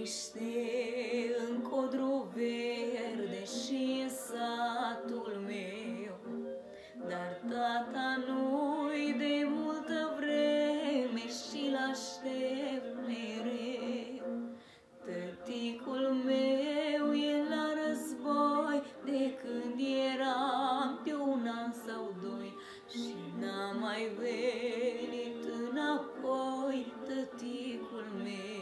liniște în codru verde și în satul meu, dar tata nu-i de multă vreme și-l aștept mereu. Tăticul meu e la război de când eram pe un an sau doi și n-am mai venit înapoi tăticul meu.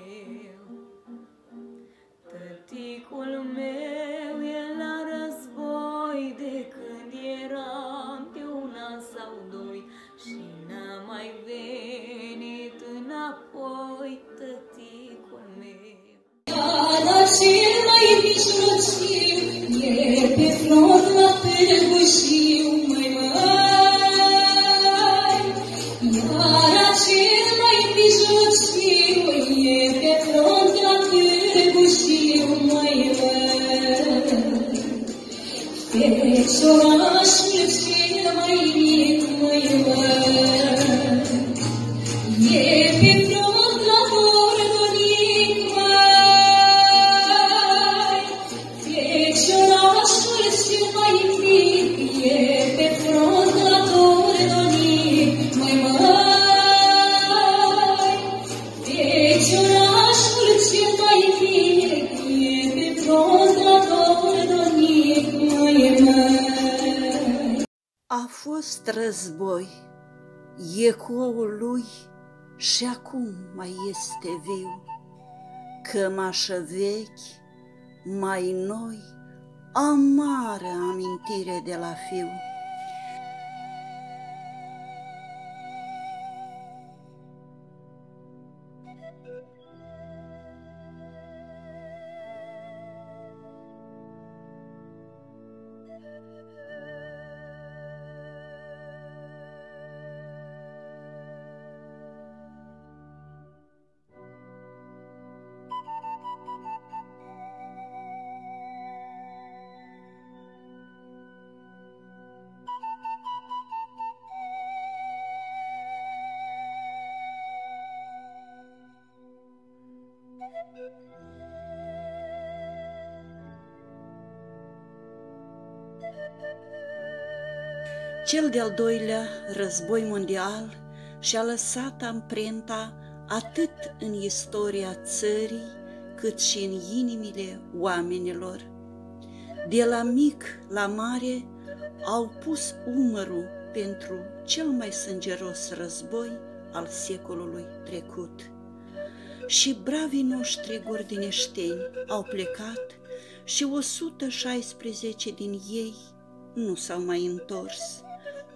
Feciorașul cel mai mic, măi mai. A fost război, ecoul lui și acum mai este viu. Cămașă vechi, mai noi, amară amintire de la fiu. Cel de-al doilea război mondial și-a lăsat amprenta atât în istoria țării, cât și în inimile oamenilor. De la mic la mare au pus umărul pentru cel mai sângeros război al secolului trecut. Și bravii noștri gordineșteni au plecat și 116 din ei nu s-au mai întors,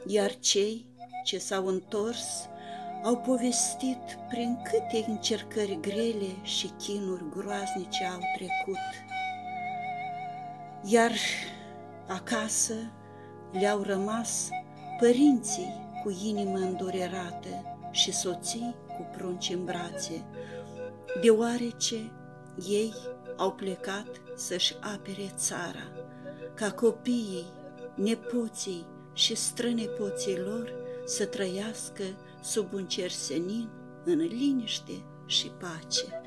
iar cei ce s-au întors au povestit prin câte încercări grele și chinuri groaznice au trecut. Iar acasă le-au rămas părinții cu inimă îndurerată și soții cu prunci în brațe, deoarece ei au plecat să-și apere țara, ca copiii, nepoții și strănepoții lor să trăiască sub un cer senin în liniște și pace.